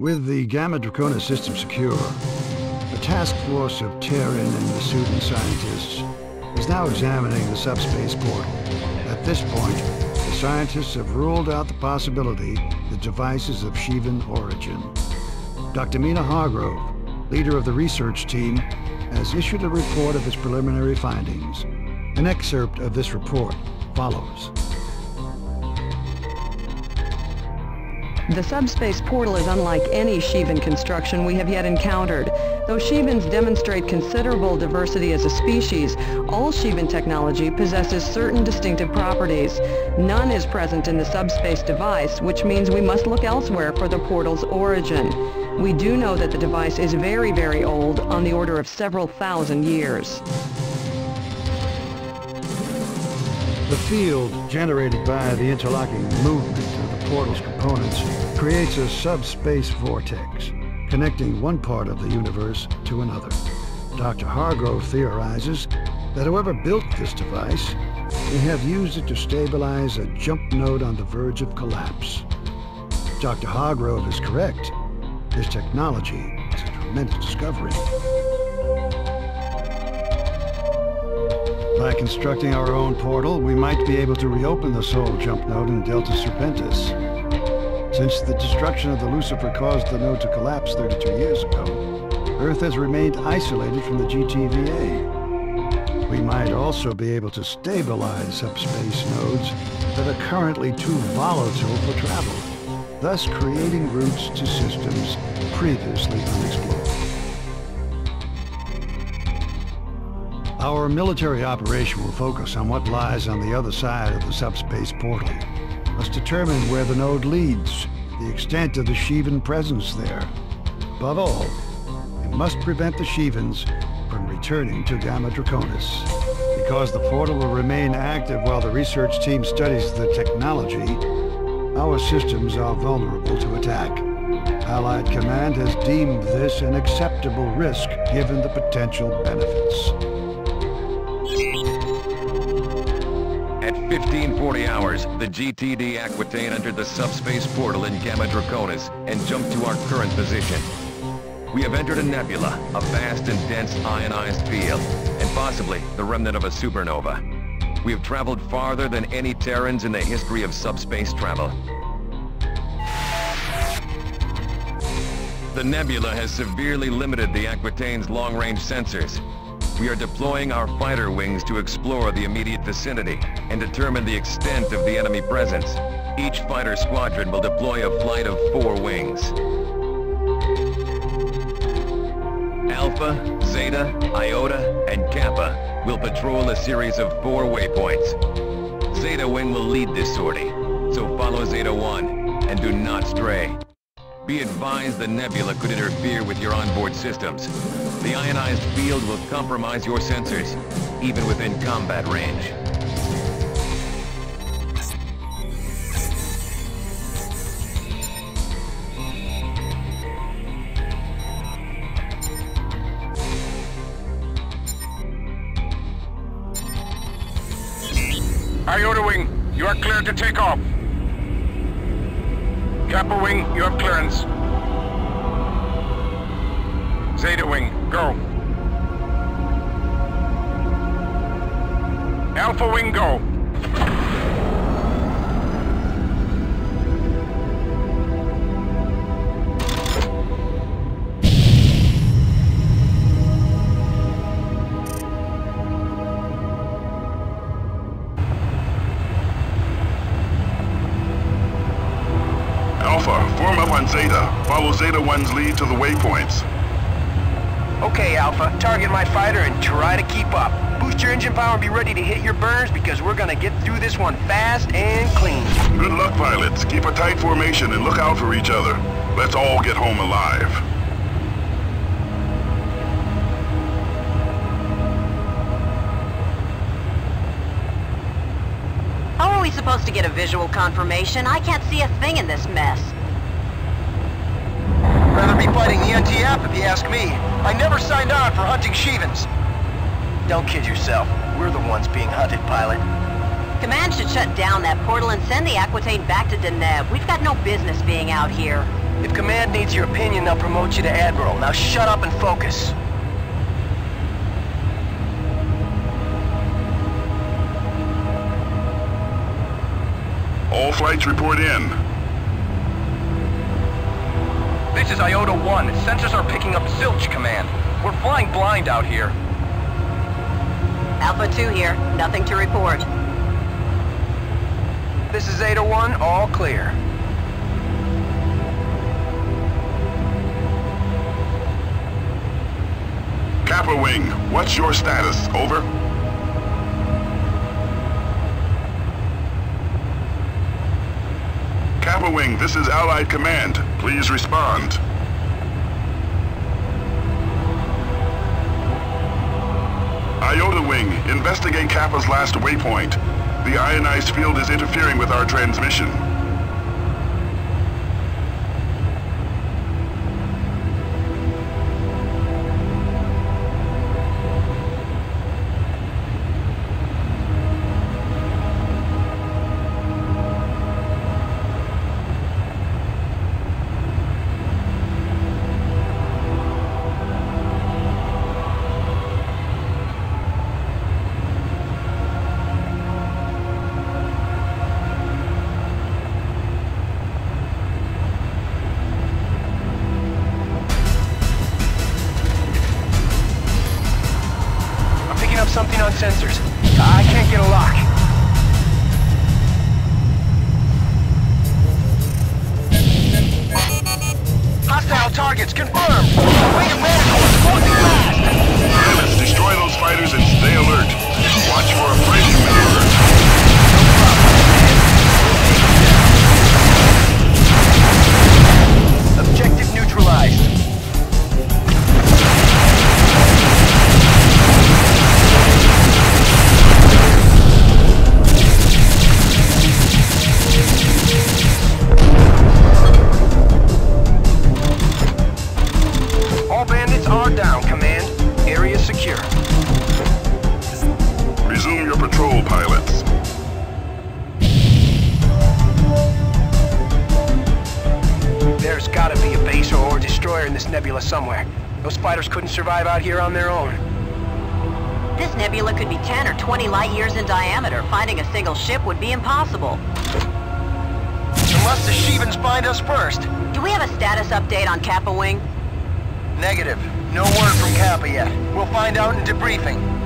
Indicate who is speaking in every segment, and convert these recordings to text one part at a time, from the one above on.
Speaker 1: With the Gamma Draconis system secure, a task force of Terran and Vasudan scientists is now examining the subspace portal. At this point, the scientists have ruled out the possibility the device is of Shivan origin. Dr. Mina Hargrove, leader of the research team, has issued a report of its preliminary findings. An excerpt of this report follows.
Speaker 2: The subspace portal is unlike any Shivan construction we have yet encountered. Though Shivans demonstrate considerable diversity as a species, all Shivan technology possesses certain distinctive properties. None is present in the subspace device, which means we must look elsewhere for the portal's origin. We do know that the device is very, very old, on the order of several thousand years.
Speaker 1: The field generated by the interlocking movement portal's components creates a subspace vortex, connecting one part of the universe to another. Dr. Hargrove theorizes that whoever built this device may have used it to stabilize a jump node on the verge of collapse. Dr. Hargrove is correct. This technology is a tremendous discovery. By constructing our own portal, we might be able to reopen the Sol jump node in Delta Serpentis. Since the destruction of the Lucifer caused the node to collapse 32 years ago, Earth has remained isolated from the GTVA. We might also be able to stabilize subspace nodes that are currently too volatile for travel, thus creating routes to systems previously unexplored. Our military operation will focus on what lies on the other side of the subspace portal must determine where the node leads, the extent of the Shivan presence there. Above all, we must prevent the Shivans from returning to Gamma Draconis. Because the portal will remain active while the research team studies the technology, our systems are vulnerable to attack. Allied Command has deemed this an acceptable risk given the potential benefits.
Speaker 3: 1540 hours, the GTD Aquitaine entered the subspace portal in Gamma Draconis and jumped to our current position. We have entered a nebula, a vast and dense ionized field, and possibly the remnant of a supernova. We have traveled farther than any Terrans in the history of subspace travel. The nebula has severely limited the Aquitaine's long-range sensors, we are deploying our fighter wings to explore the immediate vicinity and determine the extent of the enemy presence. Each fighter squadron will deploy a flight of four wings. Alpha, Zeta, Iota, and Kappa will patrol a series of four waypoints. Zeta Wing will lead this sortie, so follow Zeta 1 and do not stray. Be advised the nebula could interfere with your onboard systems. The ionized field will compromise your sensors, even within combat range.
Speaker 4: Iota Wing, you are clear to take off. Kappa Wing, you have clearance. Zeta Wing, go. Alpha Wing, go.
Speaker 5: Zeta. Follow Zeta 1's lead to the waypoints.
Speaker 6: Okay, Alpha. Target my fighter and try to keep up. Boost your engine power and be ready to hit your burns because we're gonna get through this one fast and clean.
Speaker 5: Good luck, pilots. Keep a tight formation and look out for each other. Let's all get home alive.
Speaker 7: How are we supposed to get a visual confirmation? I can't see a thing in this mess.
Speaker 6: Rather be fighting the NTF if you ask me. I never signed on for hunting Shivans. Don't kid yourself. We're the ones being hunted, pilot.
Speaker 7: Command should shut down that portal and send the Aquitaine back to Deneb. We've got no business being out here.
Speaker 6: If Command needs your opinion, they'll promote you to Admiral. Now shut up and focus.
Speaker 5: All flights report in.
Speaker 8: This is Iota 1. Sensors are picking up Zilch, Command. We're flying blind out here.
Speaker 7: Alpha 2 here. Nothing to report.
Speaker 6: This is Zeta 1, all clear.
Speaker 5: Kappa Wing, what's your status? Over? Kappa Wing, this is Allied Command. Please respond. Iota Wing, investigate Kappa's last waypoint. The ionized field is interfering with our transmission.
Speaker 6: Something on sensors. I can't get a lock. Hostile targets confirmed. Wait a minute, closing fast.
Speaker 5: Destroy those fighters and stay alert. Watch for a maneuver.
Speaker 7: 20 light years in diameter. Finding a single ship would be impossible.
Speaker 6: Unless the Shivans find us first.
Speaker 7: Do we have a status update on Kappa Wing?
Speaker 6: Negative. No word from Kappa yet. We'll find out in debriefing.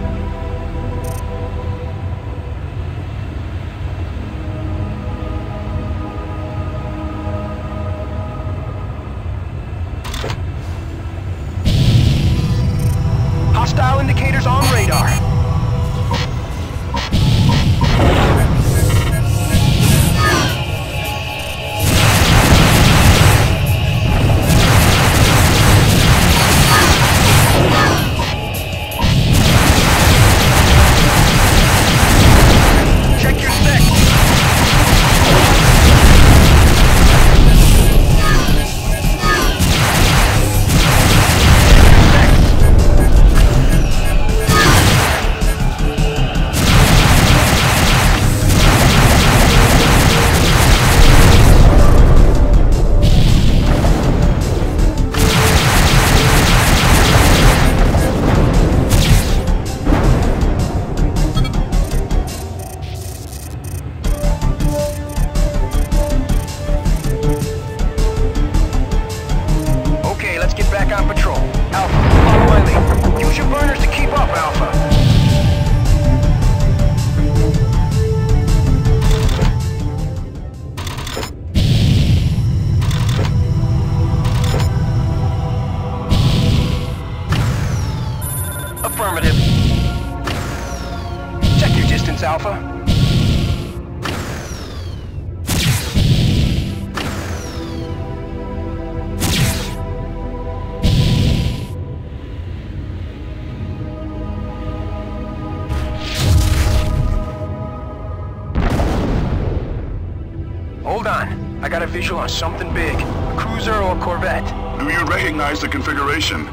Speaker 6: Affirmative. Check your distance, Alpha. Hold on. I got a visual on something big. A cruiser or a corvette.
Speaker 5: Do you recognize the configuration?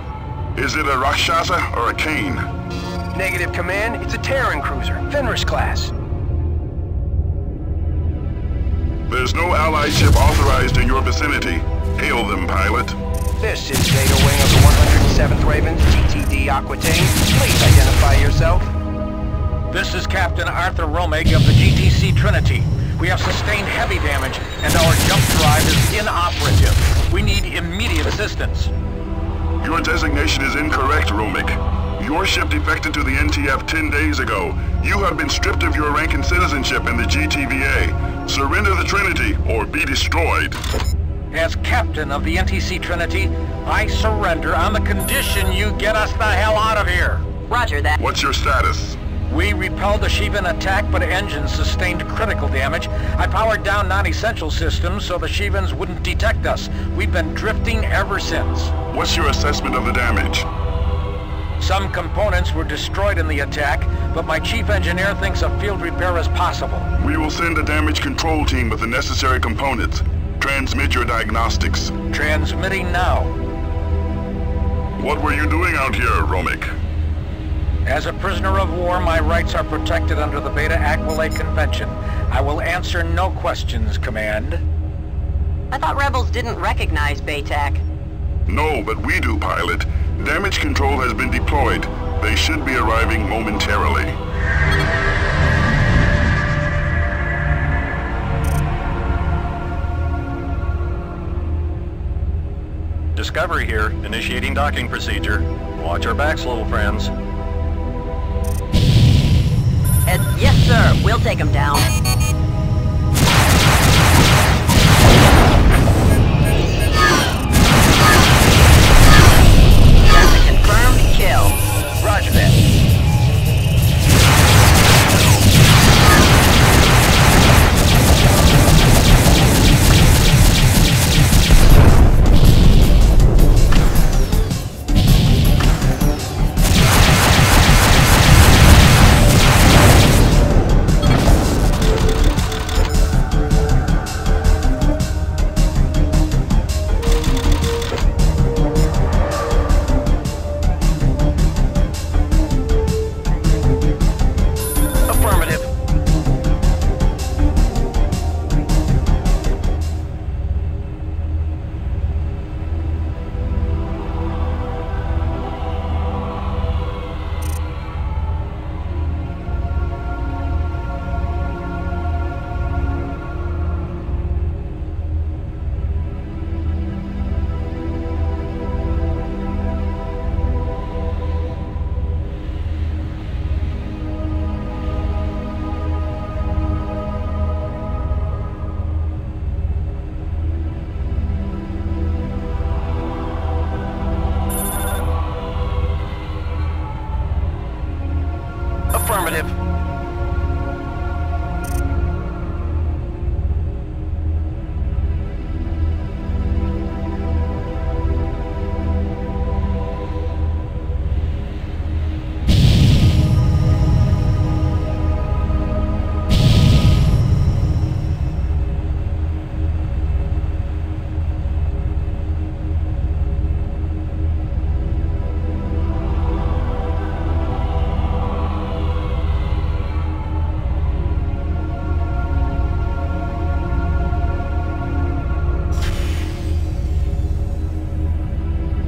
Speaker 5: Is it a Rakshasa or a Cain?
Speaker 6: Negative command, it's a Terran cruiser, Fenris class.
Speaker 5: There's no allied ship authorized in your vicinity. Hail them, pilot.
Speaker 6: This is Zeta Wing of the 107th Ravens, GTD Aquitaine. Please identify yourself.
Speaker 8: This is Captain Arthur Romig of the GTC Trinity. We have sustained heavy damage, and our jump drive is inoperative. We need immediate assistance.
Speaker 5: Your designation is incorrect, Romig. Your ship defected to the NTF 10 days ago. You have been stripped of your rank and citizenship in the GTVA. Surrender the Trinity or be destroyed.
Speaker 8: As captain of the NTC Trinity, I surrender on the condition you get us the hell out of here.
Speaker 7: Roger that.
Speaker 5: What's your status?
Speaker 8: We repelled the Shivan attack, but engines sustained critical damage. I powered down non-essential systems so the Shivans wouldn't detect us. We've been drifting ever since.
Speaker 5: What's your assessment of the damage?
Speaker 8: Some components were destroyed in the attack, but my chief engineer thinks a field repair is possible.
Speaker 5: We will send a damage control team with the necessary components. Transmit your diagnostics.
Speaker 8: Transmitting now.
Speaker 5: What were you doing out here, Romig?
Speaker 8: As a prisoner of war, my rights are protected under the Beta Aquila Convention. I will answer no questions, Command.
Speaker 7: I thought rebels didn't recognize Baytac.
Speaker 5: No, but we do, pilot. Damage control has been deployed. They should be arriving momentarily.
Speaker 9: Discovery here, initiating docking procedure. Watch our backs, little friends.
Speaker 7: Uh, yes, sir. We'll take him down. That's a confirmed kill.
Speaker 6: Roger that.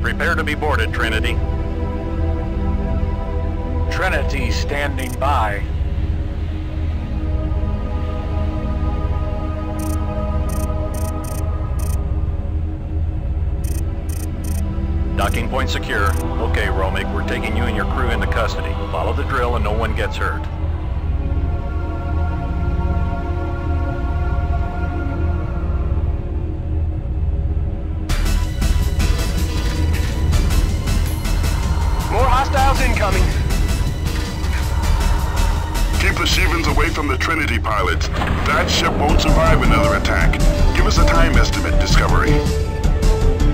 Speaker 9: Prepare to be boarded, Trinity.
Speaker 8: Trinity standing by.
Speaker 9: Docking point secure. Okay, Romig, we're taking you and your crew into custody. Follow the drill and no one gets hurt.
Speaker 6: Incoming.
Speaker 5: Keep the Shivans away from the Trinity pilots. That ship won't survive another attack. Give us a time estimate, Discovery.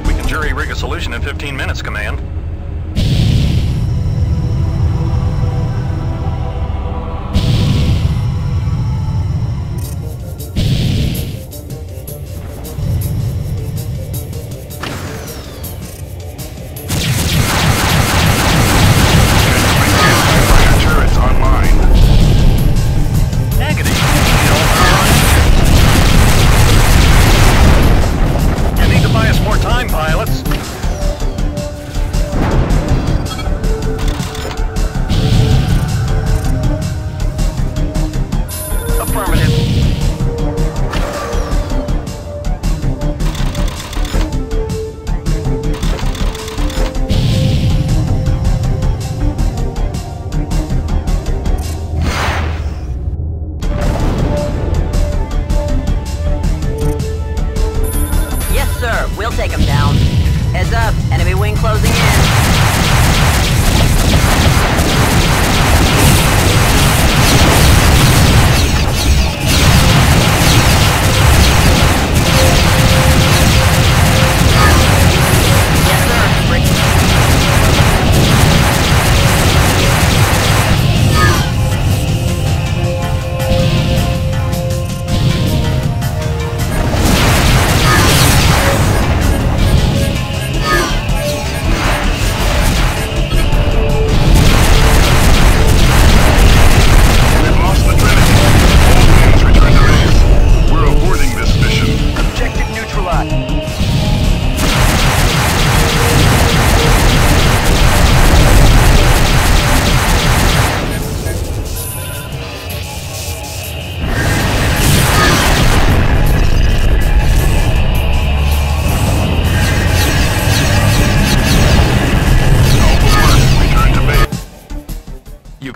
Speaker 9: We can jury rig a solution in 15 minutes, Command.
Speaker 7: Down. Heads up, enemy wing closing in.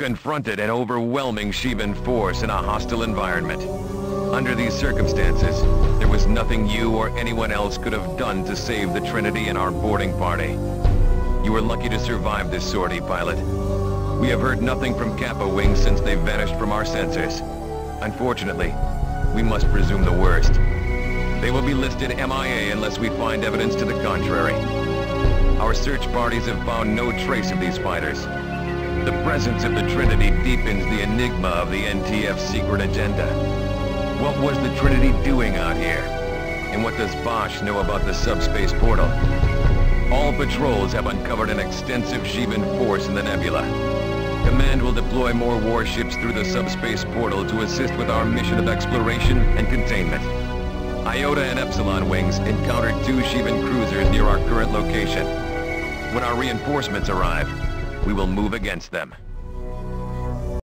Speaker 3: Confronted an overwhelming Shivan force in a hostile environment. Under these circumstances, there was nothing you or anyone else could have done to save the Trinity and our boarding party. You were lucky to survive this sortie, pilot. We have heard nothing from Kappa Wing since they vanished from our sensors. Unfortunately, we must presume the worst. They will be listed MIA unless we find evidence to the contrary. Our search parties have found no trace of these fighters. The presence of the Trinity deepens the enigma of the NTF's secret agenda. What was the Trinity doing out here? And what does Bosch know about the subspace portal? All patrols have uncovered an extensive Shivan force in the nebula. Command will deploy more warships through the subspace portal to assist with our mission of exploration and containment. Iota and Epsilon wings encountered two Shivan cruisers near our current location. When our reinforcements arrive, we will move against them.